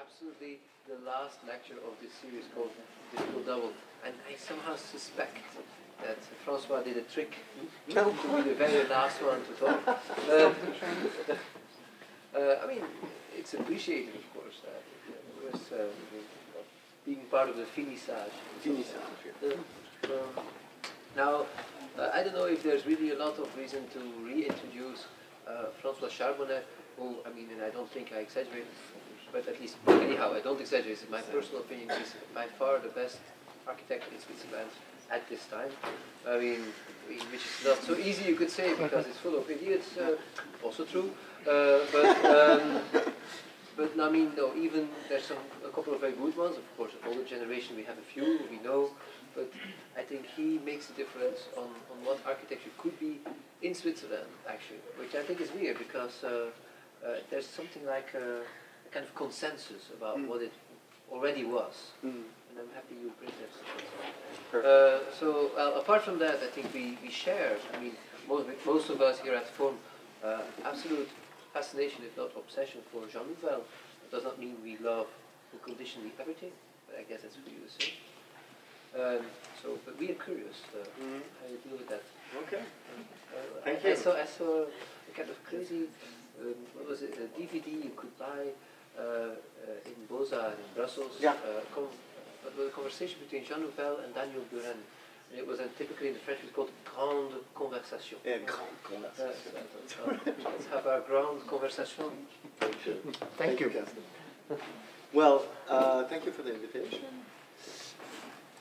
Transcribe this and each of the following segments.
absolutely the last lecture of this series called Difficult Double. And I somehow suspect that Francois did a trick to be the very last one to talk. Uh, uh, I mean, it's appreciated, of course. Uh, it was uh, being part of the finissage. Finissage, Uh, uh, now, uh, I don't know if there's really a lot of reason to reintroduce uh, Francois Charbonnet, who, I mean, and I don't think I exaggerate, but at least, anyhow, I don't exaggerate, my personal opinion, is by far the best architect in Switzerland at this time. I mean, which is not so easy, you could say, because it's full of idiots, uh, also true. Uh, but, um, but I mean, no, even there's some, a couple of very good ones, of course, older generation, we have a few, we know, but I think he makes a difference on, on what architecture could be in Switzerland, actually, which I think is weird because uh, uh, there's something like a, kind of consensus about Mm. what it already was, Mm. and I'm happy you bring that. Uh, so, well, apart from that, I think we, we share, I mean, most, most of us here at FORM, uh, absolute fascination, if not obsession, for Jean Nouvel. It does not mean we love unconditionally everything, but I guess that's for you to say. Um, so, but we are curious uh, Mhm. how you deal with that. Okay. Uh, Thank I, I saw, I saw a kind of crazy, um, what was it, a DVD you could buy uh, uh, in Bozar in Brussels. Yeah. Uh, com- it was a conversation between Jean Nouvel and Daniel Buren. And it was uh, typically in the French, it's called Grande Conversation. Yeah, grand Uh, conversation. uh, uh, let's have our grand conversation. Thank you. Thank you. Kersten. Well, uh, thank you for the invitation.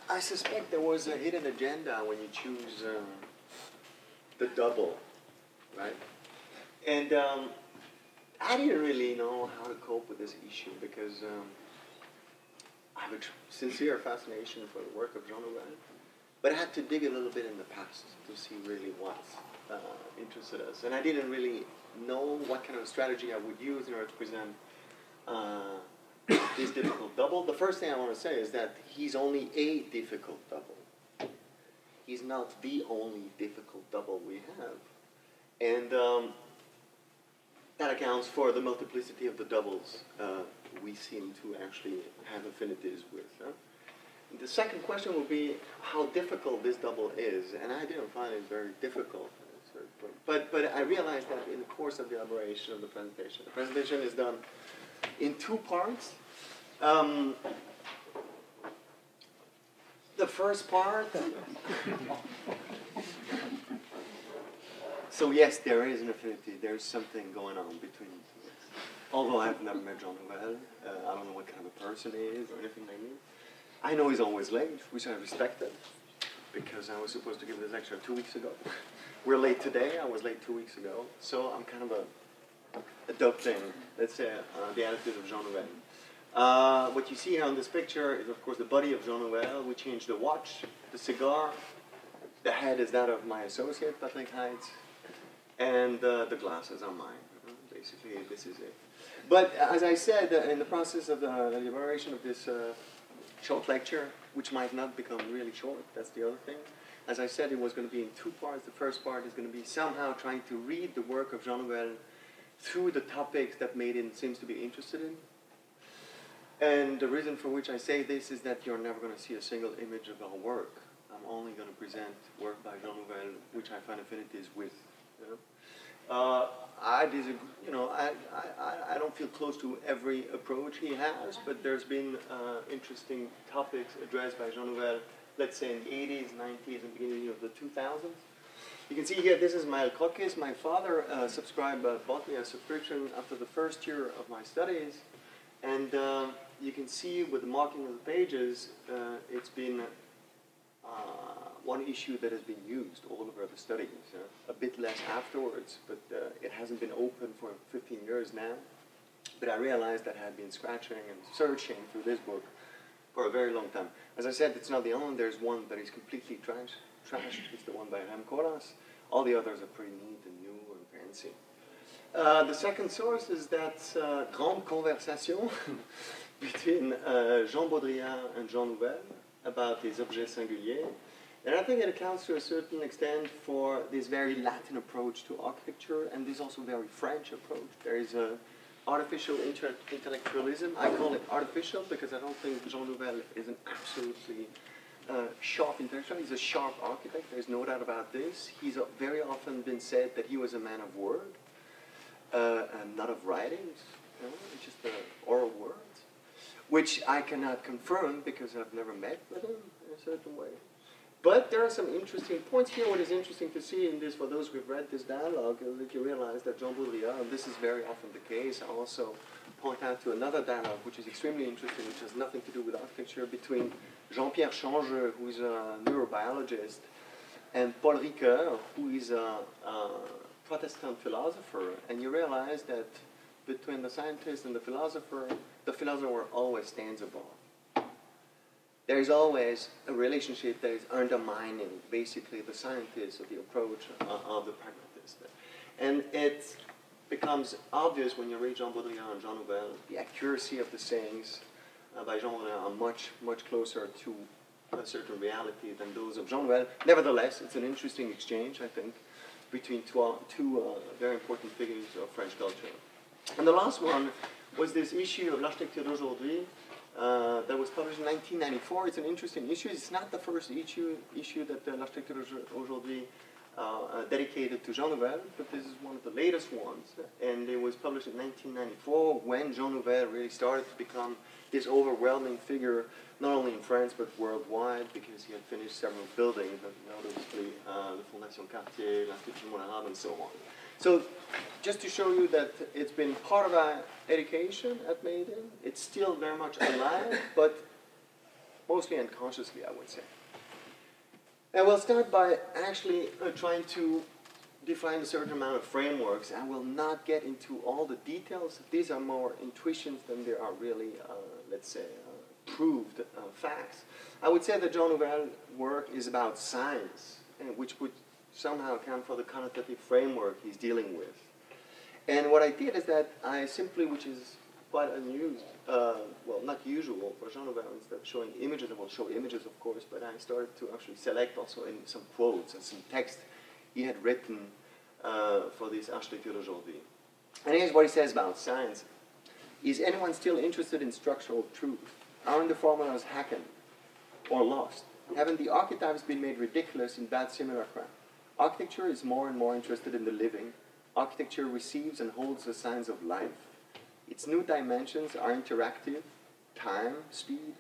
I suspect there was a hidden agenda when you choose um, the double, right? And um, I didn't really know how to cope with this issue because um, I have a tr- sincere fascination for the work of Jean Nouvel, but I had to dig a little bit in the past to see really what uh, interested us. And I didn't really know what kind of strategy I would use in order to present uh, this difficult double. The first thing I want to say is that he's only a difficult double. He's not the only difficult double we have. And um, that accounts for the multiplicity of the doubles uh, we seem to actually have affinities with. Huh? The second question would be how difficult this double is, and I didn't find it very difficult. But, but I realized that in the course of the elaboration of the presentation, the presentation is done in two parts. Um, the first part. so yes, there is an affinity. There's something going on between. Although I've never met Jean Nouvel, uh, I don't know what kind of a person he is or anything like that. I know he's always late, which I respected, because I was supposed to give this lecture two weeks ago. We're late today. I was late two weeks ago, so I'm kind of a adopting, let's say, uh, the attitude of Jean Nouvel. Uh, what you see here on this picture is, of course, the body of Jean Nouvel. We changed the watch, the cigar. The head is that of my associate, Patrick Heiz. And uh, the glasses are mine. Uh, Basically, this is it. But as I said, uh, in the process of the elaboration of this uh, short lecture, which might not become really short, that's the other thing. As I said, it was going to be in two parts. The first part is going to be somehow trying to read the work of Jean Nouvel through the topics that Made In seems to be interested in. And the reason for which I say this is that you're never going to see a single image of our work. I'm only going to present work by Jean Nouvel, which I find affinities with. You know? Uh, I disagree, you know, I, I, I don't feel close to every approach he has, but there's been uh, interesting topics addressed by Jean Nouvel, let's say in the 80s, 90s, and beginning of the 2000s. You can see here, this is my Croquis. My father uh, subscribed, uh, bought me a subscription after the first year of my studies. And uh, you can see with the marking of the pages, uh, it's been uh, one issue that has been used all over the studies. A bit less afterwards, but uh, it hasn't been open for 15 years now. But I realized that I had been scratching and searching through this book for a very long time. As I said, it's not the only. One, there's one that is completely trash, trashed. It's the one by Rem Koolhaas. All the others are pretty neat and new and fancy. Uh, the second source is that uh, conversation between uh, Jean Baudrillard and Jean Nouvel about les objets singuliers. And I think it accounts to a certain extent for this very Latin approach to architecture and this also very French approach. There is a artificial inter- intellectualism. I call it artificial because I don't think Jean Nouvel is an absolutely uh, sharp intellectual. He's a sharp architect. There's no doubt about this. He's very often been said that he was a man of word uh, and not of writings, you know, just oral words, which I cannot confirm because I've never met with him in a certain way. But there are some interesting points here. What is interesting to see in this, for those who've read this dialogue, is that you realize that Jean Baudrillard, and this is very often the case, also point out to another dialogue which is extremely interesting, which has nothing to do with architecture, between Jean-Pierre Changeux, who is a neurobiologist, and Paul Ricoeur, who is a, a Protestant philosopher. And you realize that between the scientist and the philosopher, the philosopher always stands above there is always a relationship that is undermining basically the scientist or the approach of the pragmatist. And it becomes obvious when you read Jean Baudrillard and Jean Nouvel, the accuracy of the sayings uh, by Jean Baudrillard are much, much closer to a certain reality than those of Jean Nouvel. Nevertheless, it's an interesting exchange, I think, between two, two uh, very important figures of French culture. And the last one was this issue of L'Architecture d'aujourd'hui, uh, that was published in 1994. It's an interesting issue. It's not the first issue issue that uh, L'Architecture aujourd'hui uh, uh, dedicated to Jean Nouvel, but this is one of the latest ones. And it was published in 1994 when Jean Nouvel really started to become this overwhelming figure, not only in France but worldwide, because he had finished several buildings, notably uh, the Fondation Cartier, l'Institut Mont and so on. So just to show you that it's been part of our education at Made In, it's still very much alive, but mostly unconsciously, I would say. And we'll start by actually uh, trying to define a certain amount of frameworks. I will not get into all the details. These are more intuitions than they are really, uh, let's say, uh, proved uh, facts. I would say the Jean Nouvel work is about science, which would somehow account for the connotative framework he's dealing with. And what I did is that I simply, which is quite unusual, uh, well, not usual for Nouvel, instead of showing images, I will show images, of course, but I started to actually select also in some quotes and some text he had written uh, for this Architecture d'aujourd'hui. And here's what he says about science. Is anyone still interested in structural truth? Aren't the formulas hacked or lost? Haven't the archetypes been made ridiculous in bad simulacra? Architecture is more and more interested in the living. Architecture receives and holds the signs of life. Its new dimensions are interactive, time, speed,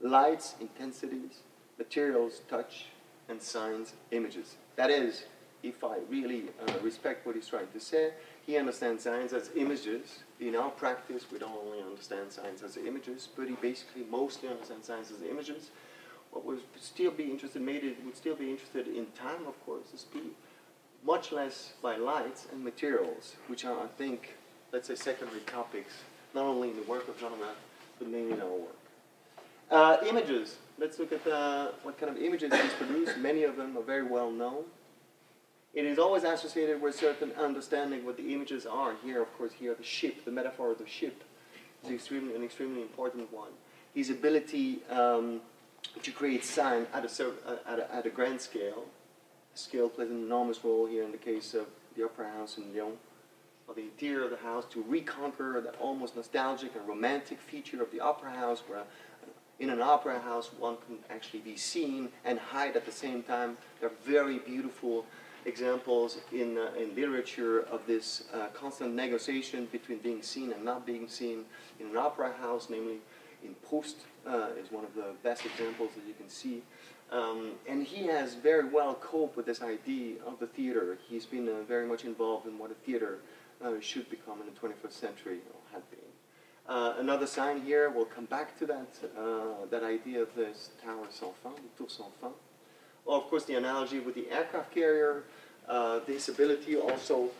lights, intensities, materials, touch, and signs, images. That is, if I really uh, respect what he's trying to say, he understands signs as images. In our practice, we don't only understand signs as images, but he basically mostly understands signs as images would still be interested, Made In would still be interested in time, of course, the speed, much less by lights and materials, which are, I think, let's say, secondary topics, not only in the work of Nouvel, but mainly in our work. Uh, images. Let's look at uh, what kind of images he's produced. Many of them are very well known. It is always associated with certain understanding what the images are. Here, of course, here the ship, the metaphor of the ship, is extremely, an extremely important one. His ability um, to create sign at a, at a, at a grand scale. Scale plays an enormous role here in the case of the Opera House in Lyon, or the interior of the house to reconquer that almost nostalgic and romantic feature of the Opera House, where in an opera house one can actually be seen and hide at the same time. There are very beautiful examples in, uh, in literature of this uh, constant negotiation between being seen and not being seen in an opera house, namely in uh, is one of the best examples that you can see. Um, and he has very well coped with this idea of the theater. He's been uh, very much involved in what a theater uh, should become in the 21st century, or had been. Uh, another sign here, we'll come back to that, uh, that idea of this tower sans fin, the tour sans fin. Well, of course, the analogy with the aircraft carrier, uh, this ability also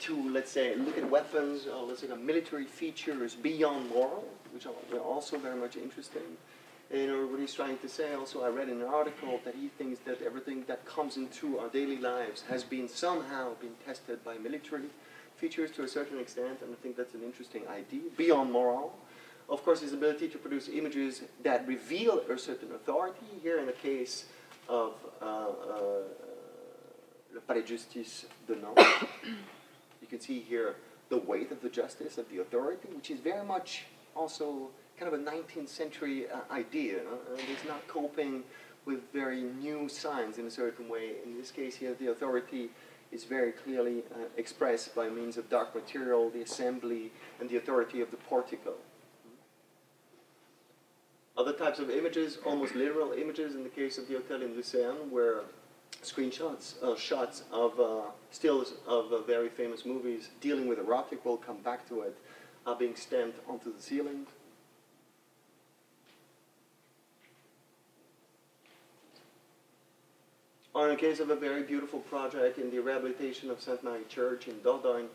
to, let's say, look at weapons, uh, let's say, military features beyond moral, which are also very much interesting. And what he's trying to say also, I read in an article that he thinks that everything that comes into our daily lives has been somehow been tested by military features to a certain extent, and I think that's an interesting idea, beyond moral. Of course, his ability to produce images that reveal a certain authority, here in the case of uh, uh, Le Palais Justice de Nantes. you can see here the weight of the justice, of the authority, which is very much also kind of a 19th century uh, idea. Uh, and it's not coping with very new signs in a certain way. In this case here, the authority is very clearly uh, expressed by means of dark material, the assembly, and the authority of the portico. Other types of images, almost literal images, in the case of the hotel in Lucerne, where screenshots, uh, shots of uh, stills of uh, very famous movies dealing with erotic, we'll come back to it, are being stamped onto the ceiling. Or in the case of a very beautiful project in the rehabilitation of St. Mary Church in Dordogne,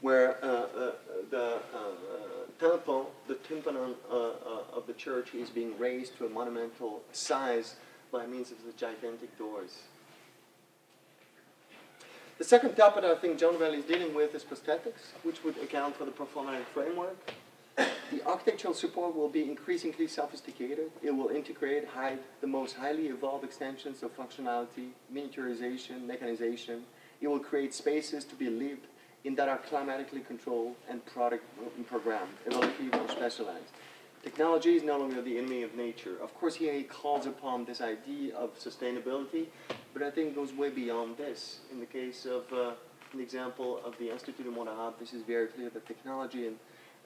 where uh, uh, the uh, tympan, the tympanum uh, uh, of the church is being raised to a monumental size by means of the gigantic doors. The second topic I think Jean Nouvel is dealing with is prosthetics, which would account for the performative framework. The architectural support will be increasingly sophisticated. It will integrate high, the most highly evolved extensions of functionality, miniaturization, mechanization. It will create spaces to be lived in that are climatically controlled and product programmed, evolutive or specialized. Technology is no longer the enemy of nature. Of course, he calls upon this idea of sustainability, but I think it goes way beyond this. In the case of uh, an example of the Institut du Monde Arabe, this is very clear that technology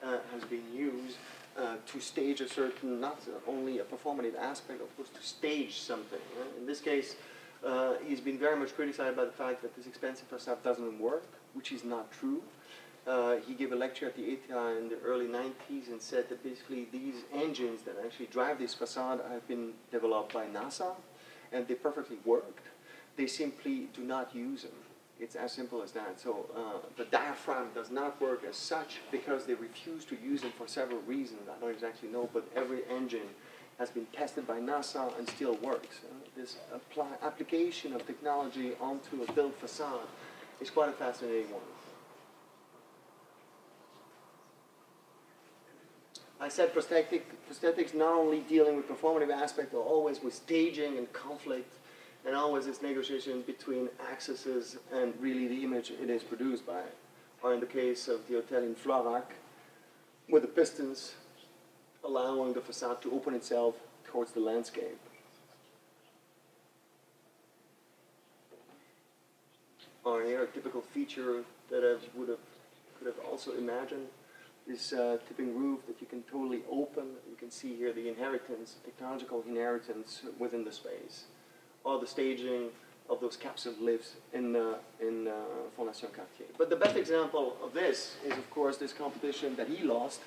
uh, has been used uh, to stage a certain, not only a performative aspect, of course, to stage something. In this case, uh, he's been very much criticized by the fact that this expensive facade doesn't work, which is not true. Uh, he gave a lecture at the ETH in the early 90s and said that basically these engines that actually drive this facade have been developed by NASA and they perfectly worked. They simply do not use them. It's as simple as that. So uh, the diaphragm does not work as such because they refuse to use them for several reasons. I don't exactly know, but every engine has been tested by NASA and still works. Uh, this application of technology onto a built facade is quite a fascinating one. I said prosthetic, prosthetics not only dealing with performative aspect, but always with staging and conflict and always this negotiation between accesses and really the image it is produced by. Or in the case of the hotel in Florac, with the pistons allowing the facade to open itself towards the landscape. Or here, a typical feature that I would have could have also imagined this uh, tipping roof that you can totally open. You can see here the inheritance, technological inheritance within the space or the staging of those capsule lifts in, uh, in uh, Fondation Cartier. But the best example of this is, of course, this competition that he lost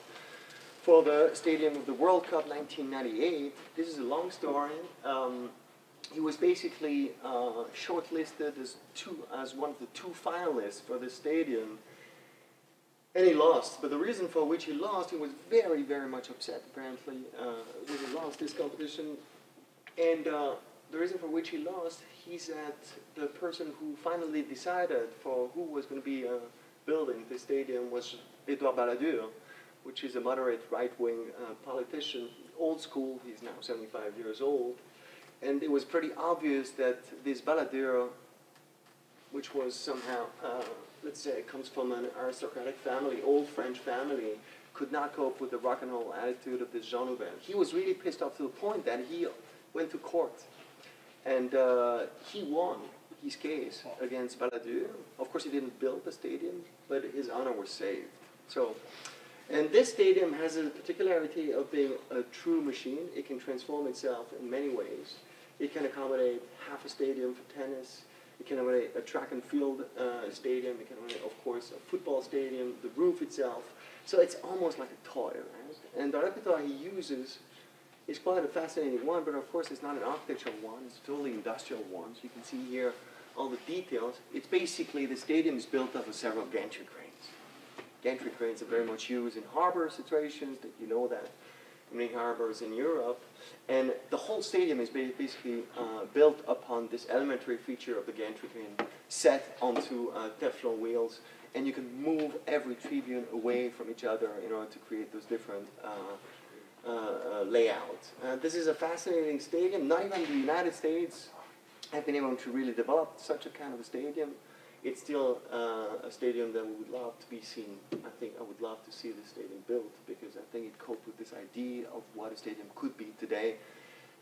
for the Stadium of the World Cup 1998. This is a long story. Um, he was basically uh, shortlisted as, two, as one of the two finalists for the stadium. And he lost. But the reason for which he lost, he was very, very much upset, apparently, uh, when he lost this competition. And uh, the reason for which he lost, he said the person who finally decided for who was going to be uh, building the stadium was Edouard Balladur, which is a moderate right-wing uh, politician, old school, he's now 75 years old. And it was pretty obvious that this Balladur, which was somehow, uh, let's say, comes from an aristocratic family, old French family, could not cope with the rock and roll attitude of this Jean. He was really pissed off to the point that he went to court and uh, he won his case against Balladur. Of course, he didn't build the stadium, but his honor was saved. So, and this stadium has a particularity of being a true machine. It can transform itself in many ways. It can accommodate half a stadium for tennis. It can accommodate a track and field uh, stadium. It can accommodate, of course, a football stadium, the roof itself. So it's almost like a toy, right? And the repertoire he uses is quite a fascinating one, but of course it's not an architectural one, it's a totally industrial one. So you can see here all the details. It's basically, the stadium is built up of several gantry cranes. Gantry cranes are very much used in harbor situations, that you know that many harbors in Europe. And the whole stadium is basically uh, built upon this elementary feature of the gantry crane set onto uh, Teflon wheels. And you can move every tribune away from each other in order to create those different uh, uh, uh, layout. Uh, this is a fascinating stadium. Not even the United States have been able to really develop such a kind of a stadium. It's still uh, a stadium that we would love to be seen. I think I would love to see the stadium built because I think it coped with this idea of what a stadium could be today,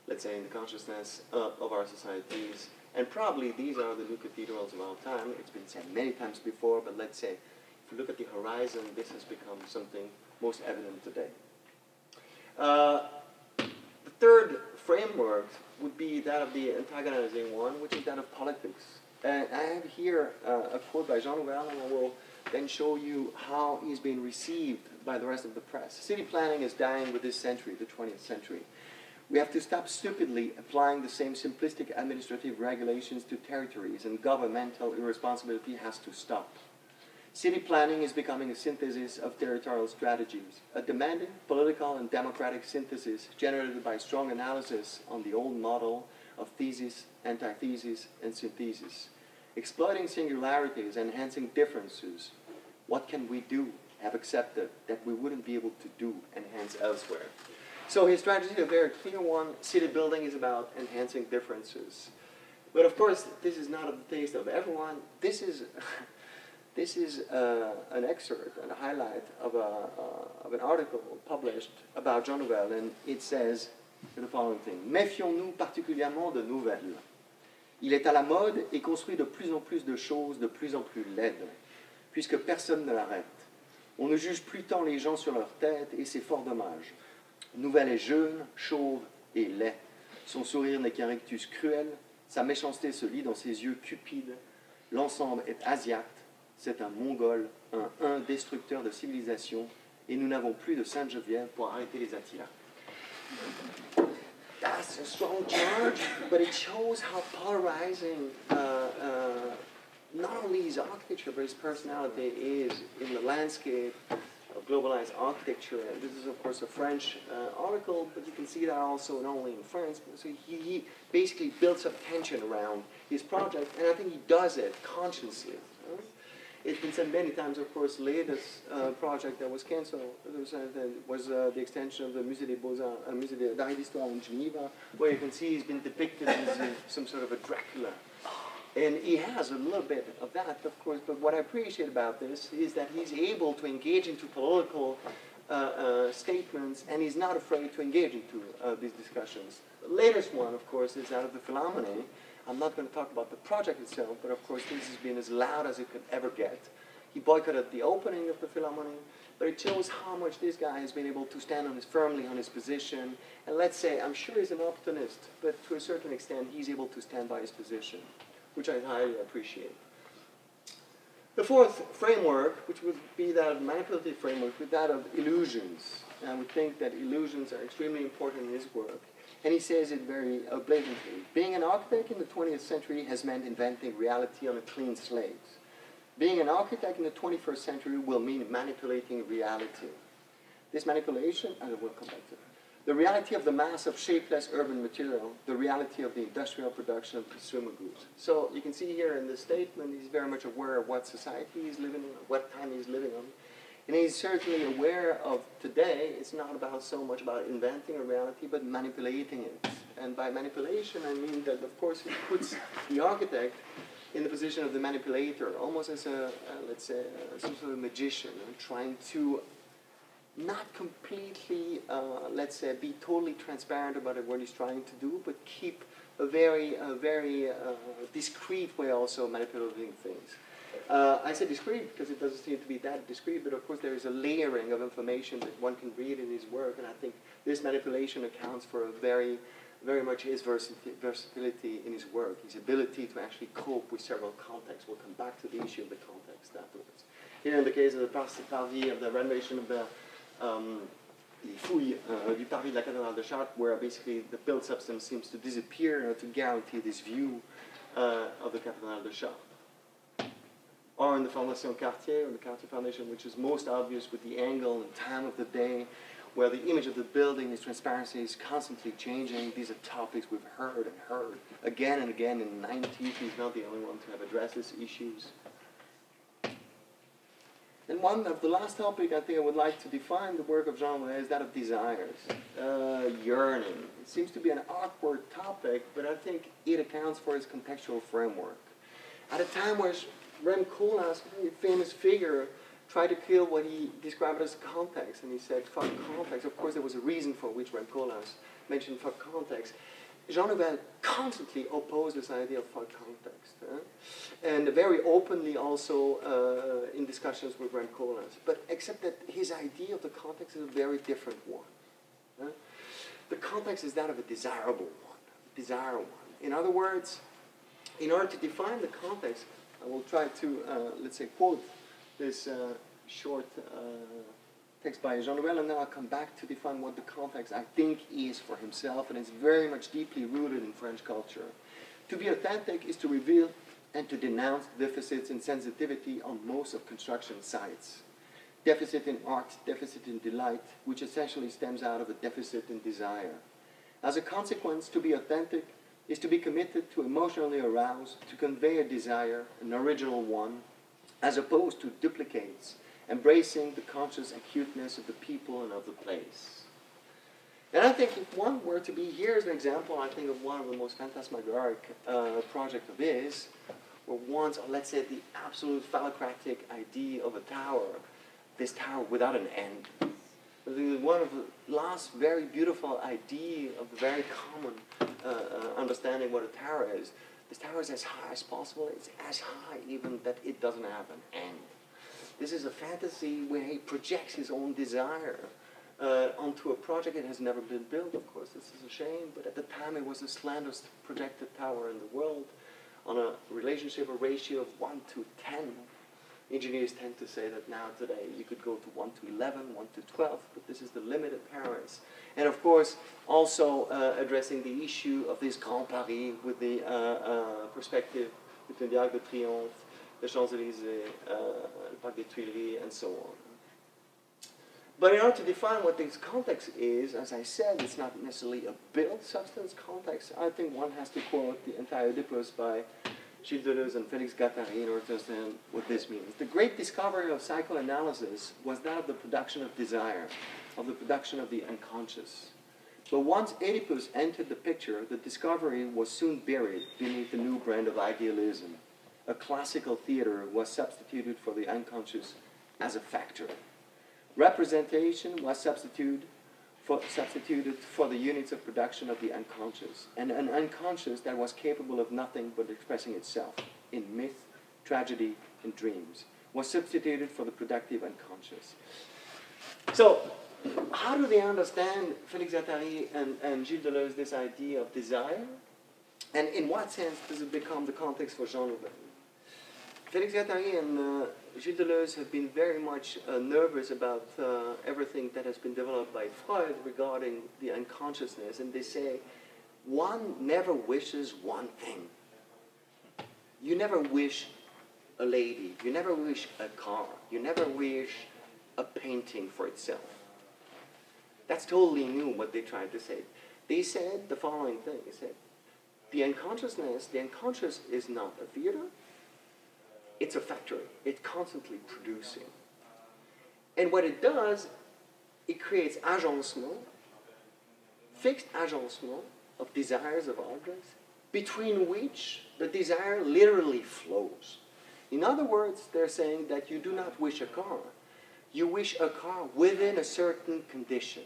let's say in the consciousness uh, of our societies. And probably these are the new cathedrals of our time. It's been said many times before, but let's say if you look at the horizon, this has become something most evident today. Uh, the third framework would be that of the antagonizing one, which is that of politics. And I have here uh, a quote by Jean Nouvel, and I will then show you how he's been received by the rest of the press. City planning is dying with this century, the 20th century. We have to stop stupidly applying the same simplistic administrative regulations to territories, and governmental irresponsibility has to stop. City planning is becoming a synthesis of territorial strategies, a demanding political and democratic synthesis generated by strong analysis on the old model of thesis, antithesis, and synthesis. Exploiting singularities, enhancing differences, what can we do, have accepted, that we wouldn't be able to do, enhance elsewhere? So his strategy a very clear one. City building is about enhancing differences. But of course, this is not of the taste of everyone. This is This is uh, an excerpt and a highlight of, a, uh, of an article published about Jean Nouvel, and it says the following thing. Méfions-nous particulièrement de Nouvel. Il est à la mode et construit de plus en plus de choses de plus en plus laides, puisque personne ne l'arrête. On ne juge plus tant les gens sur leur tête, et c'est fort dommage. Nouvel est jeune, chauve et laid. Son sourire n'est qu'un rictus cruel, sa méchanceté se lit dans ses yeux cupides. L'ensemble est asiate, c'est un mongol, un, un destructeur de civilisation, et nous n'avons plus de Sainte-Geneviève pour arrêter les Attila. That's a strong charge, but it shows how polarizing uh, uh, not only his architecture, but his personality is in the landscape of globalized architecture. And this is, of course, a French uh, article, but you can see that also not only in France. So he, he basically builds up tension around his project, and I think he does it consciously. It's been said many times, of course, latest uh, project that was cancelled was, uh, was uh, the extension of the Musée des Beaux-Arts, uh, Musée d'Art in Geneva, where you can see he's been depicted as some sort of a Dracula. And he has a little bit of that, of course, but what I appreciate about this is that he's able to engage into political uh, uh, statements and he's not afraid to engage into these discussions. The latest one, of course, is that of the Philharmonie, I'm not going to talk about the project itself, but of course this has been as loud as it could ever get. He boycotted the opening of the Philharmonie, but it shows how much this guy has been able to stand on his, firmly on his position. And let's say, I'm sure he's an opportunist, but to a certain extent, he's able to stand by his position, which I highly appreciate. The fourth framework, which would be that of manipulative framework, would that of illusions. And I would think that illusions are extremely important in his work. And he says it very uh, blatantly. Being an architect in the 20th century has meant inventing reality on a clean slate. Being an architect in the 21st century will mean manipulating reality. This manipulation, and I will come back to it. The reality of the mass of shapeless urban material, the reality of the industrial production of consumer goods. So you can see here in the statement, he's very much aware of what society he's living in, what time he's living in. And he's certainly aware of today, it's not about so much about inventing a reality, but manipulating it. And by manipulation, I mean that, of course, he puts the architect in the position of the manipulator, almost as a, uh, let's say, uh, some sort of magician, uh, trying to not completely, let's say, be totally transparent about what he's trying to do, but keep a very, a very discreet way also manipulating things. Uh, I say discrete because it doesn't seem to be that discrete, but of course there is a layering of information that one can read in his work, and I think this manipulation accounts for a very, very much his versatility in his work, his ability to actually cope with several contexts. We'll come back to the issue of the context afterwards. Here in the case of the Parvis, of the renovation of the um, les fouilles uh, du Parvis de la Cathédrale de Chartres, where basically the built substance seems to disappear to guarantee this view uh, of the Cathédrale de Chartres or in the Fondation Cartier, or the Cartier Foundation, which is most obvious with the angle and time of the day, where the image of the building, its transparency is constantly changing. These are topics we've heard and heard again and again in the 90s. He's not the only one to have addressed these issues. And one of the last topic I think I would like to define the work of Jean Monnet is that of desires, uh, yearning. It seems to be an awkward topic, but I think it accounts for its contextual framework. at a time where Rem Koolhaas, a famous figure, tried to kill what he described as context, and he said, fuck context. Of course, there was a reason for which Rem Koolhaas mentioned fuck context. Jean Nouvel constantly opposed this idea of fuck context, eh? and very openly also uh, in discussions with Rem Koolhaas. But except that his idea of the context is a very different one. Eh? The context is that of a desirable one, desirable one. In other words, in order to define the context, I will try to, uh, let's say, quote this uh, short uh, text by Jean Nouvel, and then I'll come back to define what the context I think is for himself, and it's very much deeply rooted in French culture. To be authentic is to reveal and to denounce deficits in sensitivity on most of construction sites. Deficit in art, deficit in delight, which essentially stems out of a deficit in desire. As a consequence, to be authentic is to be committed to emotionally arouse, to convey a desire, an original one, as opposed to duplicates, embracing the conscious acuteness of the people and of the place. And I think if one were to be, here's an example, I think, of one of the most phantasmagoric uh, projects of his, where once, let's say, the absolute phallocratic idea of a tower, this tower without an end, one of the last very beautiful idea of the very common uh, uh, understanding what a tower is. This tower is as high as possible. It's as high even that it doesn't have an end. This is a fantasy where he projects his own desire uh, onto a project that has never been built, of course. This is a shame, but at the time it was the slenderest projected tower in the world on a relationship, a ratio of 1 to 10 engineers tend to say that now today you could go to 1 to 11, 1 to 12, but this is the limit of Paris. And of course, also uh, addressing the issue of this Grand Paris with the uh, uh, perspective between the Arc de Triomphe, the Champs-Élysées, uh, the Parc des Tuileries, and so on. But in order to define what this context is, as I said, it's not necessarily a built substance context. I think one has to quote the entire Oedipus by Gilles and Felix Guattari in order to understand what this means. The great discovery of psychoanalysis was that of the production of desire, of the production of the unconscious. But once Oedipus entered the picture, the discovery was soon buried beneath the new brand of idealism. A classical theater was substituted for the unconscious as a factor. Representation was substituted for, substituted for the units of production of the unconscious, and an unconscious that was capable of nothing but expressing itself in myth, tragedy, and dreams, was substituted for the productive unconscious. So, how do they understand Félix Guattari and, and Gilles Deleuze this idea of desire? And in what sense does it become the context for Jean Nouvel? Félix Guattari and uh, Gilles have been very much uh, nervous about uh, everything that has been developed by Freud regarding the unconsciousness, and they say one never wishes one thing. You never wish a lady, you never wish a car, you never wish a painting for itself. That's totally new what they tried to say. They said the following thing. They said, the unconsciousness, the unconscious is not a theater, it's a factory. It's constantly producing. And what it does, it creates agencement, fixed agencement of desires of objects, between which the desire literally flows. In other words, they're saying that you do not wish a car. You wish a car within a certain condition,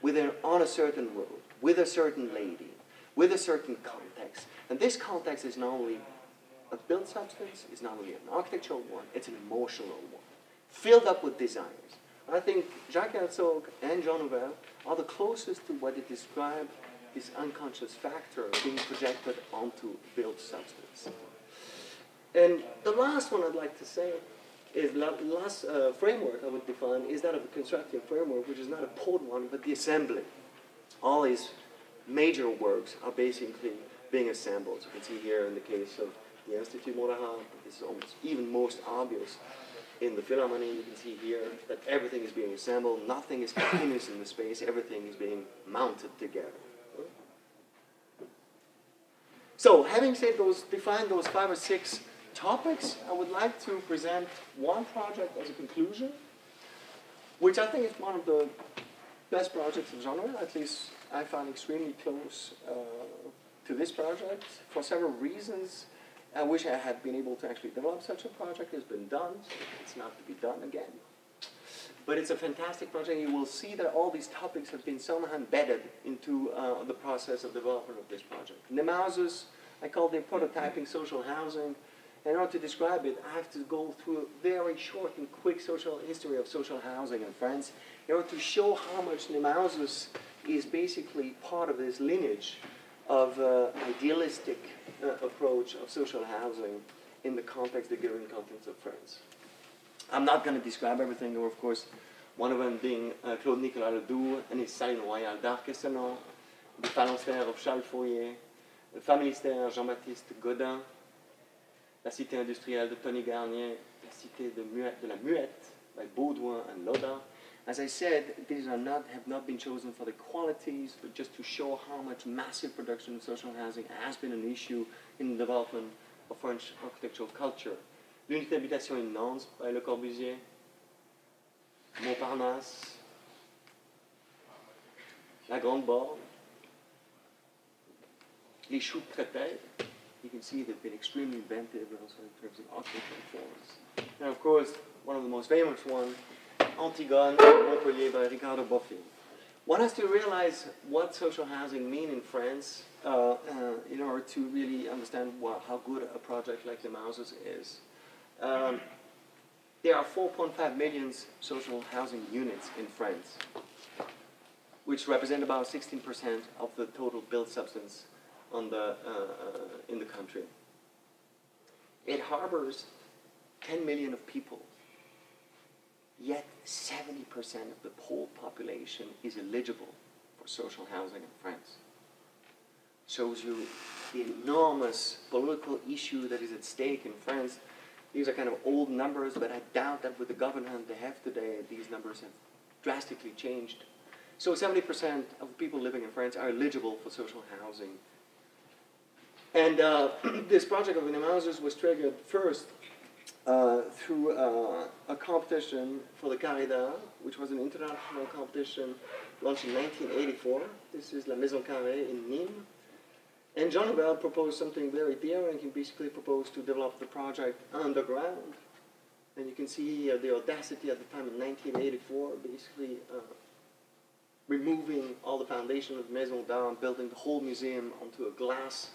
within, on a certain road, with a certain lady, with a certain context. And this context is not only a built substance is not only an architectural one, it's an emotional one, filled up with desires. I think Jacques Herzog and Jean Nouvel are the closest to what they describe this unconscious factor being projected onto built substance. And the last one I'd like to say is the last uh, framework I would define is that of the constructive framework, which is not a pod one, but the assembly. All these major works are basically being assembled. You can see here in the case of the Institut Monde Arabe is almost even most obvious in the Philharmonie. You can see here that everything is being assembled, nothing is continuous in the space, everything is being mounted together. So, having said those, defined those five or six topics, I would like to present one project as a conclusion, which I think is one of the best projects of genre, at least I find extremely close uh, to this project for several reasons. I wish I had been able to actually develop such a project. It's been done. So it's not to be done again. But it's a fantastic project. You will see that all these topics have been somehow embedded into uh, the process of development of this project. Nemausus, I call them prototyping social housing. In order to describe it, I have to go through a very short and quick social history of social housing in France in order to show how much Nemausus is basically part of this lineage of uh, idealistic uh, approach of social housing in the context, the given context of France. I'm not going to describe everything, of course, one of them being uh, Claude Nicolas Ledoux and his Saline Royale d'Arc-et-Senans, the Phalanstère of Charles Fourier, the Familistère Jean-Baptiste Godin, la Cité industrielle de Tony Garnier, la Cité de, de la Muette by Beaudouin and Loda. As I said, these are not, have not been chosen for the qualities, but just to show how much massive production of social housing has been an issue in the development of French architectural culture. L'unité d'habitation in Nantes by Le Corbusier, Montparnasse, La Grande Borne, les choux Créteil. You can see they've been extremely inventive also in terms of architectural forms. And of course, one of the most famous ones, Antigone Montpellier by Ricardo Bofill. One has to realize what social housing mean in France uh, uh, in order to really understand what, how good a project like the Nemausus is. Um, there are 4.5 million social housing units in France, which represent about 16% of the total built substance on the, uh, uh, in the country. It harbors 10 million of people, yet 70% of the whole population is eligible for social housing in France. Shows you the enormous political issue that is at stake in France. These are kind of old numbers, but I doubt that with the government they have today, these numbers have drastically changed. So 70% of people living in France are eligible for social housing and uh, this project of Nemausus was triggered first uh, through uh, a competition for the Carré which was an international competition launched in 1984. This is La Maison Carrée in Nîmes. And Jean Nouvel proposed something very daring. He basically proposed to develop the project underground. And you can see uh, the audacity at the time in 1984, basically uh, removing all the foundation of the Maison d'Art, building the whole museum onto a glass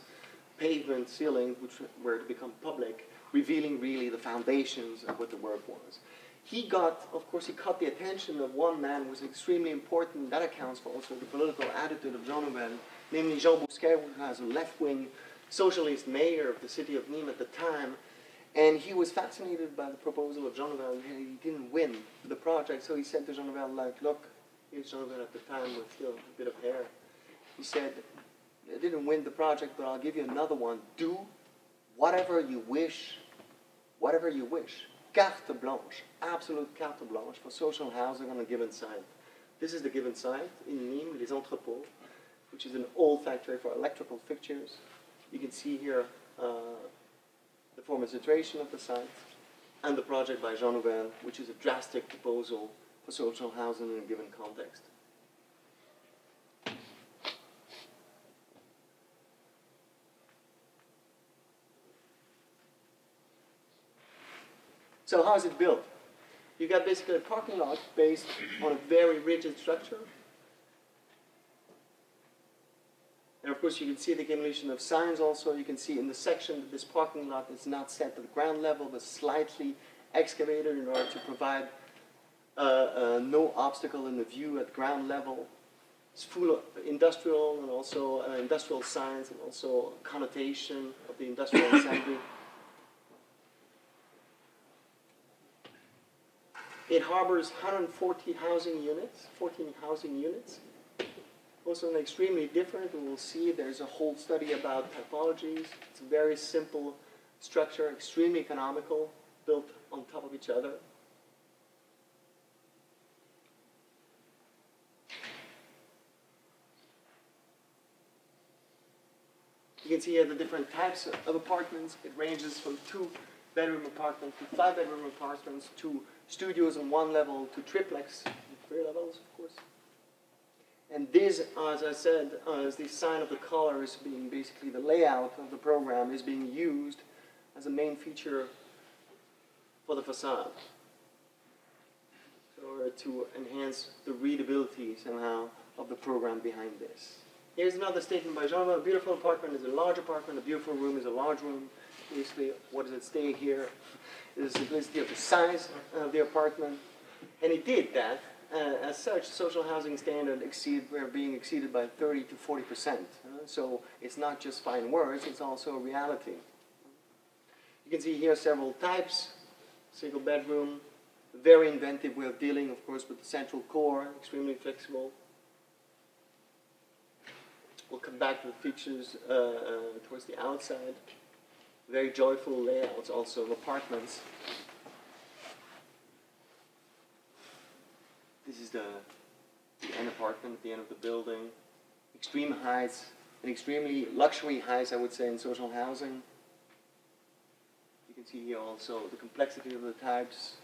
pavement ceiling, which were to become public, revealing really the foundations of what the work was. He got, of course, he caught the attention of one man who was extremely important. That accounts for also the political attitude of Jean Nouvel, namely Jean Bousquet, who was a left-wing socialist mayor of the city of Nîmes at the time. And he was fascinated by the proposal of Jean Nouvel. He didn't win the project, so he said to Jean Nouvel, like, look, here's Jean Nouvel at the time with still a bit of hair. He said, I didn't win the project, but I'll give you another one. Do whatever you wish, whatever you wish. Carte blanche, absolute carte blanche for social housing on a given site. This is the given site in Nîmes, Les Entrepôts, which is an old factory for electrical fixtures. You can see here uh, the former situation of the site and the project by Jean Nouvel, which is a drastic proposal for social housing in a given context. So how is it built? You got basically a parking lot based on a very rigid structure. And of course you can see the accumulation of signs also. You can see in the section that this parking lot is not set to the ground level but slightly excavated in order to provide uh, uh, no obstacle in the view at ground level. It's full of industrial and also uh, industrial signs and also connotation of the industrial assembly. It harbors 140 housing units, 14 housing units. Also an extremely different, we will see there's a whole study about typologies. It's a very simple structure, extremely economical, built on top of each other. You can see here the different types of apartments. It ranges from two bedroom apartments to five bedroom apartments to studios on one level to triplex, three levels, of course. And this, as I said, as the sign of the colors being basically the layout of the program is being used as a main feature for the facade. Order to enhance the readability somehow of the program behind this. Here's another statement by Jean. A beautiful apartment is a large apartment. A beautiful room is a large room. Basically, what does it stay here? Is the simplicity of the size of the apartment. And it did that. Uh, as such, social housing standard exceed, were being exceeded by 30 to 40 percent. Uh, so it's not just fine words; it's also a reality. You can see here several types: single bedroom, very inventive way of dealing, of course, with the central core, extremely flexible. We'll come back to the features uh, uh, towards the outside. Very joyful layouts also of apartments. This is the, the end apartment at the end of the building. Extreme heights, and extremely luxury heights, I would say, in social housing. You can see here also the complexity of the types.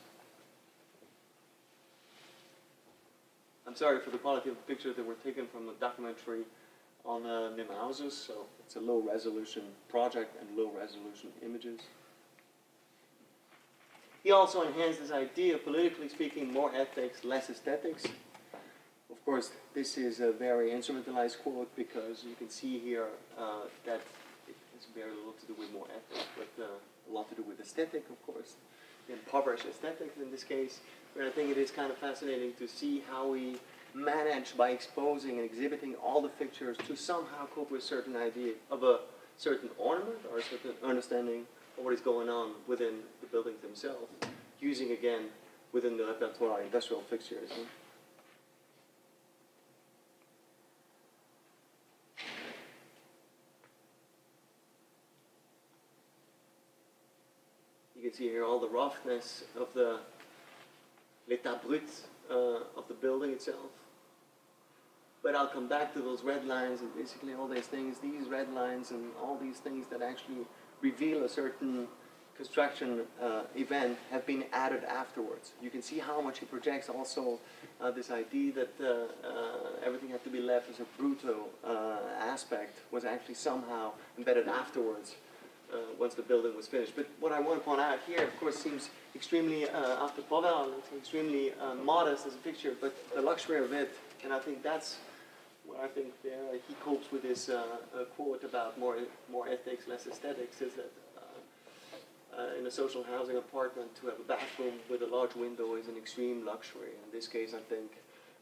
I'm sorry for the quality of the pictures that were taken from the documentary on uh, Nemausus, so it's a low resolution project and low resolution images. He also enhanced this idea, politically speaking, more ethics, less aesthetics. Of course, this is a very instrumentalized quote because you can see here uh, that it has very little to do with more ethics, but uh, a lot to do with aesthetic, of course. Impoverished aesthetics in this case, but I think it is kind of fascinating to see how we manage by exposing and exhibiting all the pictures to somehow cope with a certain idea of a certain ornament or a certain understanding of what is going on within the buildings themselves, using again within the repertoire industrial fixtures. You can see here all the roughness of the l'état brut uh, of the building itself. But I'll come back to those red lines and basically all these things, these red lines and all these things that actually reveal a certain construction uh, event have been added afterwards. You can see how much he projects also uh, this idea that uh, uh, everything had to be left as a brutal uh, aspect was actually somehow embedded afterwards uh, once the building was finished. But what I want to point out here, of course, seems extremely, after Bofill, extremely modest as a picture, but the luxury of it, and I think that's what I think there, he copes with this uh, uh, quote about more, more ethics, less aesthetics, is that uh, uh, in a social housing apartment to have a bathroom with a large window is an extreme luxury. In this case, I think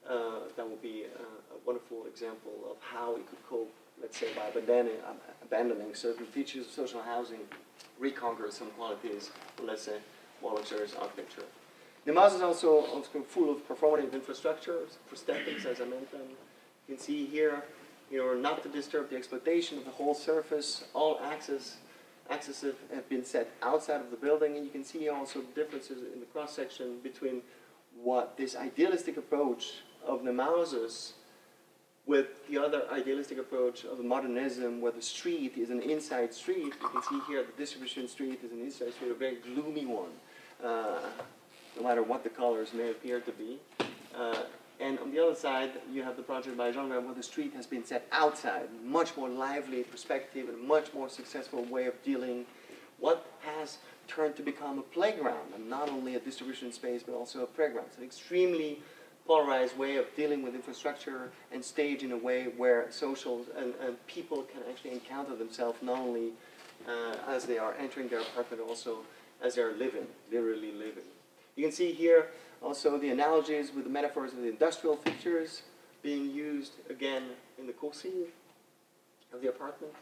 uh, that would be uh, a wonderful example of how he could cope, let's say, by abandoning, um, abandoning certain features of social housing, reconquer some qualities, let's say, more luxurious architecture. The Nemausus is also, also full of performative infrastructure, prosthetics, as I mentioned. You can see here, you know, not to disturb the exploitation of the whole surface, all access accesses have been set outside of the building, and you can see also differences in the cross section between what this idealistic approach of the Nemausus with the other idealistic approach of modernism, where the street is an inside street. You can see here the distribution street is an inside street, a very gloomy one, uh, no matter what the colors may appear to be. Uh, and on the other side, you have the project by Jean where the street has been set outside, much more lively perspective and much more successful way of dealing what has turned to become a playground, and not only a distribution space, but also a playground. It's an extremely polarized way of dealing with infrastructure and stage in a way where social and, and people can actually encounter themselves not only uh, as they are entering their apartment, but also as they are living, literally living. You can see here also the analogies with the metaphors of the industrial features being used again in the coursive of the apartment.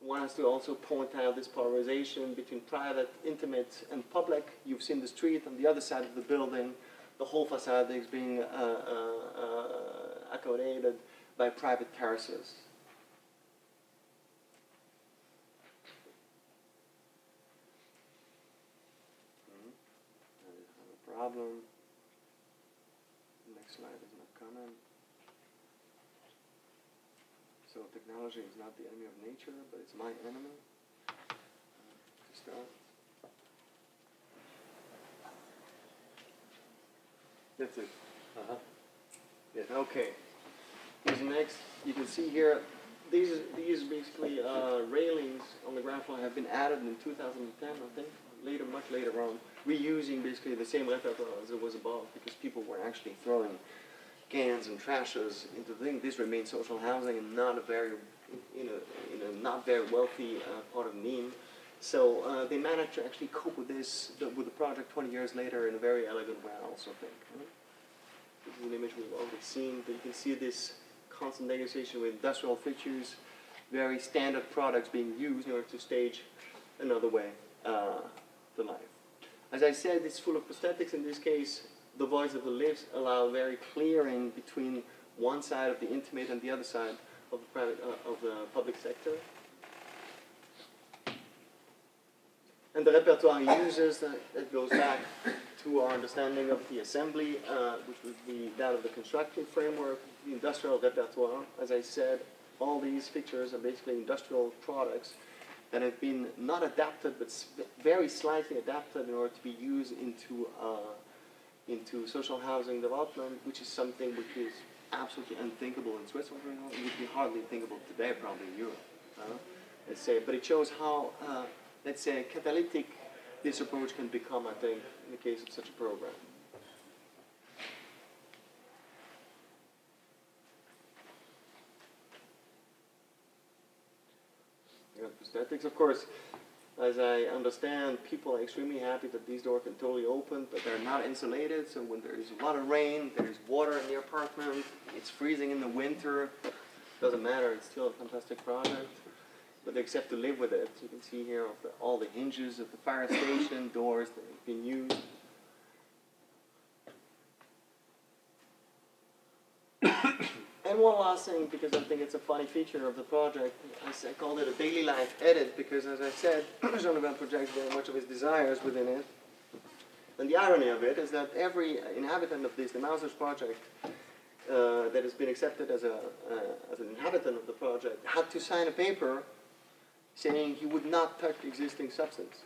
One has to also point out this polarization between private, intimate, and public. You've seen the street on the other side of the building. The whole facade is being uh, uh, uh, accommodated by private terraces. Problem. Next slide is not coming. So technology is not the enemy of nature, but it's my enemy. To start. That's it. Uh-huh. Yes, okay. Here's the next. You can see here, these these basically uh, railings on the ground floor have been added in 2010, I think, later, much later on, reusing basically the same repertoire as it was above, because people were actually throwing cans and trashes into the thing. This remained social housing and not a very, you know, not very wealthy uh, part of Nîmes. So uh, they managed to actually cope with this, the, with the project 20 years later in a very elegant way, I also think. Right? This is an image we've already seen, but you can see this constant negotiation with industrial features, very standard products being used in order to stage another way uh, the life. As I said, it's full of prosthetics. In this case, the voice of the lips allow very clearing between one side of the intimate and the other side of the private uh, of the public sector. And the repertoire uses that, that goes back to our understanding of the assembly, uh, which would be that of the constructive framework, the industrial repertoire. As I said, all these pictures are basically industrial products that have been not adapted, but very slightly adapted in order to be used into uh, into social housing development, which is something which is absolutely unthinkable in Switzerland. right now. It would be hardly thinkable today, probably in Europe. Uh, let's say, but it shows how uh, let's say, catalytic this approach can become, I think, in the case of such a program. Prosthetics, of course, as I understand, people are extremely happy that these doors can totally open, but they're not insulated, so when there is a lot of rain, there's water in the apartment, it's freezing in the winter, doesn't matter, it's still a fantastic product, but they accept to live with it. You can see here the, all the hinges of the fire station, doors that have been used. And one last thing, because I think it's a funny feature of the project, I called it a daily life edit, because as I said, Jean projects very much of his desires within it. And the irony of it is that every inhabitant of this, the Nemausus project, uh, that has been accepted as, a, uh, as an inhabitant of the project, had to sign a paper saying he would not touch existing substance.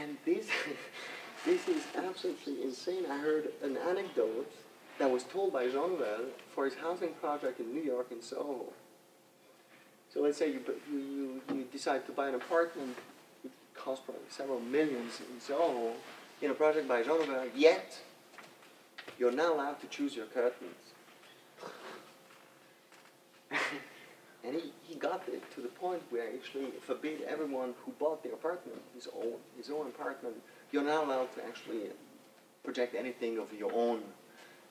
And this, this is absolutely insane. I heard an anecdote that was told by Jean Nouvel for his housing project in New York in Soho. So let's say you, you, you decide to buy an apartment, it costs probably several millions in Soho, in a project by Jean Nouvel, yet you're not allowed to choose your curtains. And he, he got it to the point where actually forbid everyone who bought the apartment, his own, his own apartment, you're not allowed to actually project anything of your own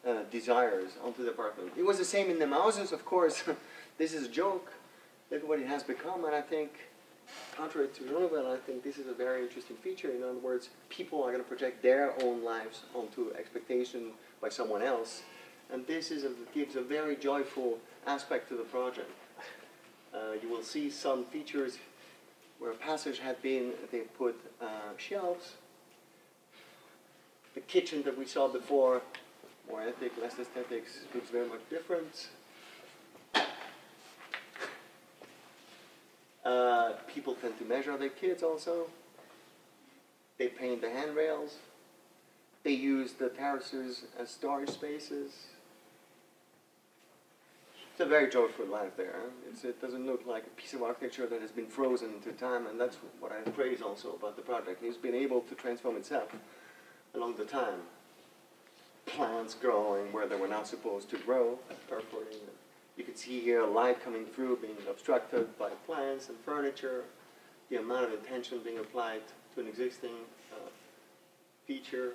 uh, desires onto the apartment. It was the same in the Nemausus, of course. this is a joke. Look what it has become, and I think, contrary to Jean I think this is a very interesting feature. In other words, people are going to project their own lives onto expectation by someone else, and this is a, gives a very joyful aspect to the project. Uh, you will see some features where a passage had been, they put uh, shelves. The kitchen that we saw before, more ethic, less aesthetics, looks very much different. Uh, people tend to measure their kids also. They paint the handrails. They use the terraces as storage spaces. It's a very joyful life there. It doesn't look like a piece of architecture that has been frozen into time, and that's what I praise also about the project. It's been able to transform itself along the time. Plants growing where they were not supposed to grow, perforating. You can see here light coming through being obstructed by plants and furniture, the amount of attention being applied to an existing uh, feature.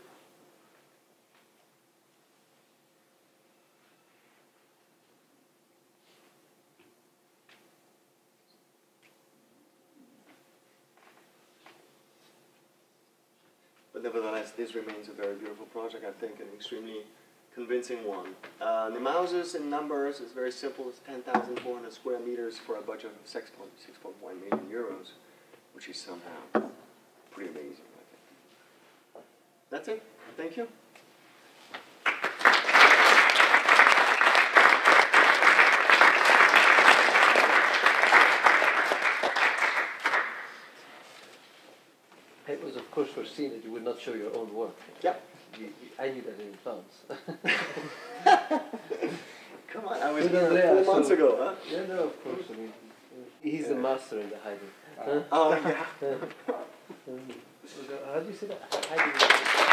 But nevertheless, this remains a very beautiful project, I think, an extremely convincing one. Uh, the Nemausus in numbers is very simple. It's 10,400 square meters for a budget of 6.1 million euros, which is somehow pretty amazing, I think. That's it. Thank you. Course, foreseen that you would not show your own work. Yep. You, you, I knew that in advance. Come on, I was With here Andrea, four months so- ago, huh? Yeah, no, of course. I mean, he's the master in the hiding. Huh? Oh yeah. How do you say that? Hiding.